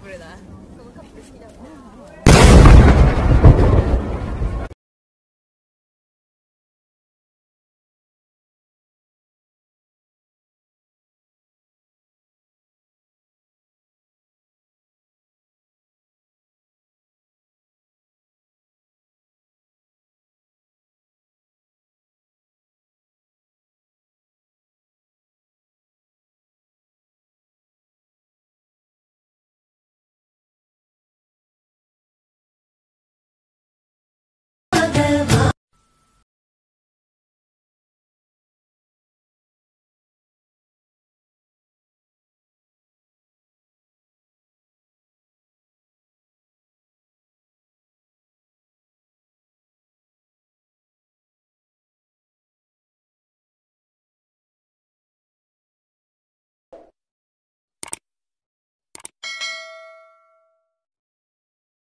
これだ。このカップ好きだも